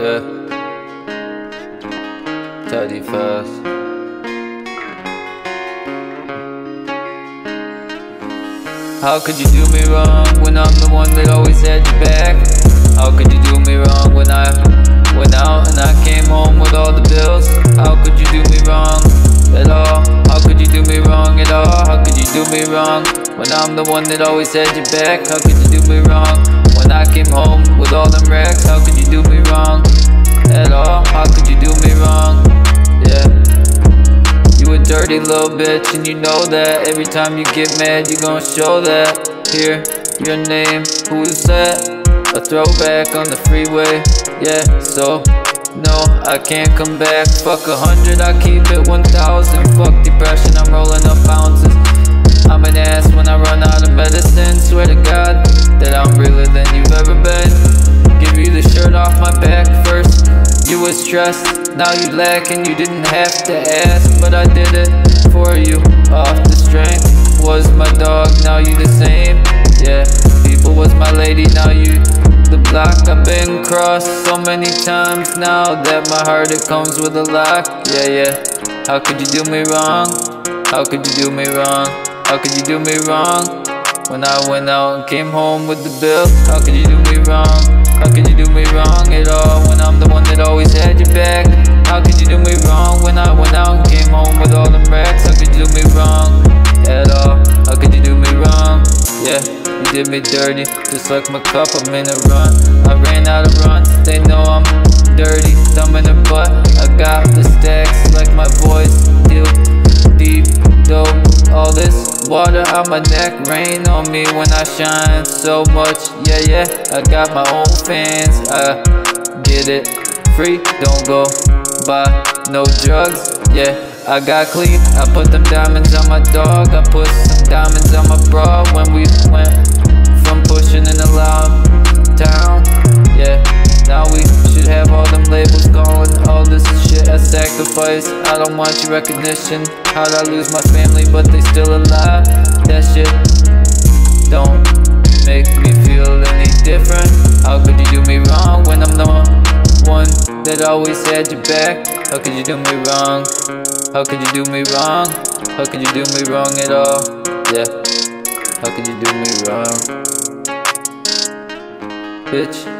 Yeah. TyDefies. How could you do me wrong when I'm the one that always had your back? How could you do me wrong when I went out and I came home with all the bills? How could you do me wrong at all? How could you do me wrong at all? How could you do me wrong when I'm the one that always had your back? How could you do me wrong when I came home with all them racks? Dirty little bitch and you know that Every time you get mad you gon' show that. Here, your name, who's that? A throwback on the freeway, yeah, so No, I can't come back. Fuck a hundred, I keep it 1000 Fuck depression, I'm rolling up ounces I'm an ass when I run out of medicine. Swear to God was stressed, now you lack and you didn't have to ask But I did it for you, off the strength Was my dog, now you the same Yeah, people was my lady, now you the block I've been crossed so many times now That my heart it comes with a lock Yeah, yeah How could you do me wrong? How could you do me wrong? How could you do me wrong? When I went out and came home with the bill How could you do me wrong? How could you do me wrong at all? When I'm the one that always had your back How could you do me wrong? When I went out and came home with all them racks How could you do me wrong at all? How could you do me wrong? Yeah you did me dirty, just like my cup, I'm in a run I ran out of runs, they know I'm dirty Thumb in the butt, I got the stacks water on my neck, rain on me when I shine so much. Yeah, yeah, I got my own fans, I get it free Don't go buy no drugs, yeah I got clean, I put them diamonds on my dog I put some diamonds on my bra when we went from pushing in the loud town. Yeah, now we should have all them labels sacrifice I don't want your recognition How'd I lose my family but they still alive That shit don't make me feel any different How could you do me wrong when I'm the one that always had your back? How could you do me wrong? How could you do me wrong? How could you do me wrong at all? Yeah. How could you do me wrong? Bitch.